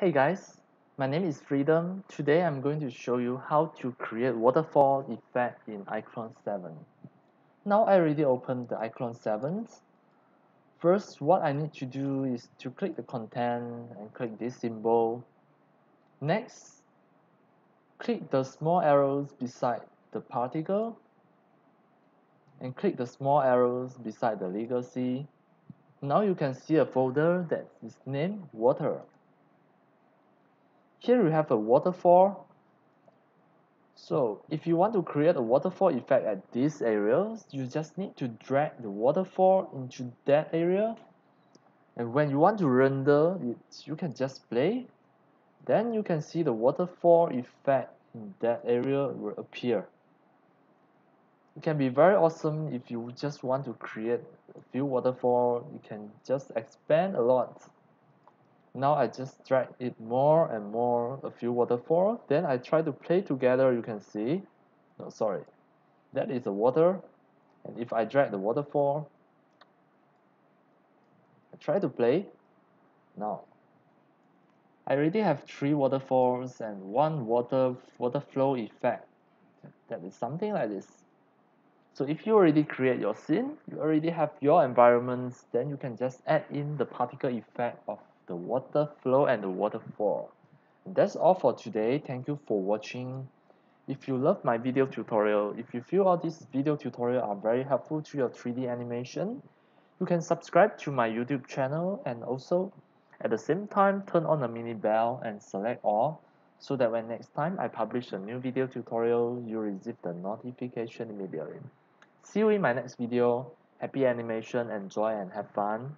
Hey guys, my name is Freedom. Today I'm going to show you how to create waterfall effect in iClone 7. Now I already opened the iClone 7. First, what I need to do is to click the content and click this symbol. Next, click the small arrows beside the particle and click the small arrows beside the legacy. Now you can see a folder that is named water. Here we have a waterfall. So if you want to create a waterfall effect at this area, you just need to drag the waterfall into that area. And when you want to render it, you can just play. Then you can see the waterfall effect in that area will appear. It can be very awesome if you just want to create a few waterfall. You can just expand a lot now I just drag it more and more a few waterfall. Then I try to play together you can see. No sorry. That is the water. And if I drag the waterfall I try to play. Now I already have three waterfalls and one water water flow effect. That is something like this. So if you already create your scene you already have your environments then you can just add in the particle effect of the water flow and the waterfall. That's all for today. Thank you for watching. If you love my video tutorial, if you feel all these video tutorial are very helpful to your 3D animation, you can subscribe to my YouTube channel and also at the same time turn on the mini bell and select all so that when next time I publish a new video tutorial, you receive the notification immediately. See you in my next video. Happy animation, enjoy and have fun.